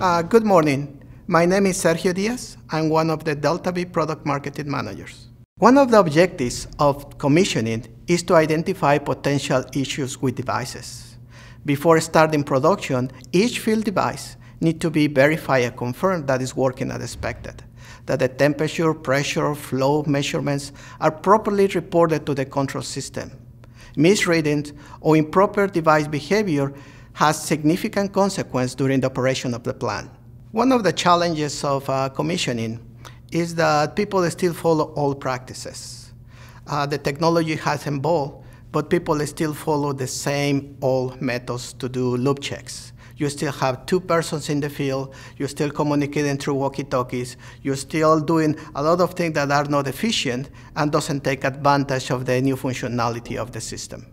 Uh, good morning. My name is Sergio Diaz. I'm one of the Delta DeltaV product marketing managers. One of the objectives of commissioning is to identify potential issues with devices. Before starting production, each field device needs to be verified and confirmed that it's working as expected, that the temperature, pressure, flow measurements are properly reported to the control system. Misreadings or improper device behavior has significant consequence during the operation of the plant. One of the challenges of uh, commissioning is that people still follow old practices. Uh, the technology has evolved, but people still follow the same old methods to do loop checks. You still have two persons in the field, you're still communicating through walkie-talkies, you're still doing a lot of things that are not efficient and doesn't take advantage of the new functionality of the system.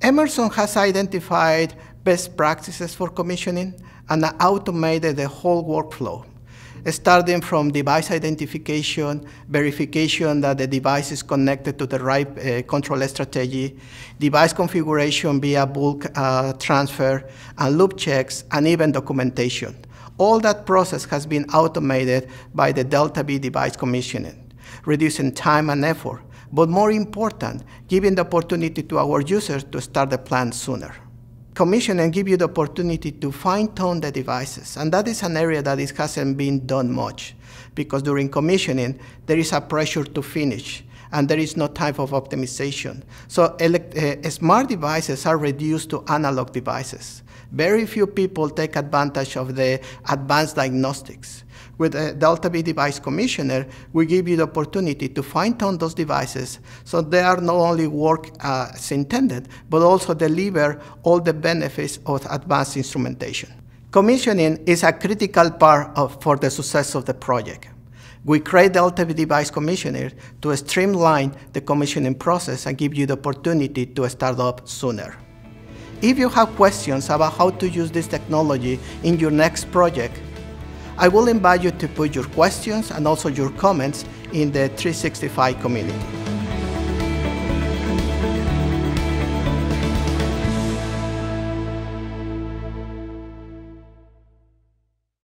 Emerson has identified best practices for commissioning and automated the whole workflow starting from device identification, verification that the device is connected to the right uh, control strategy, device configuration via bulk uh, transfer, and loop checks, and even documentation. All that process has been automated by the DeltaV device commissioning, reducing time and effort, but more important, giving the opportunity to our users to start the plant sooner commission and give you the opportunity to fine-tune the devices. And that is an area that hasn't been done much because during commissioning, there is a pressure to finish and there is no time of optimization. So uh, smart devices are reduced to analog devices. Very few people take advantage of the advanced diagnostics. With a DeltaV device commissioner, we give you the opportunity to fine-tune those devices so they are not only work uh, as intended, but also deliver all the benefits of advanced instrumentation. Commissioning is a critical part of, for the success of the project. We create DeltaV device commissioner to streamline the commissioning process and give you the opportunity to start up sooner. If you have questions about how to use this technology in your next project, I will invite you to put your questions and also your comments in the 365 community.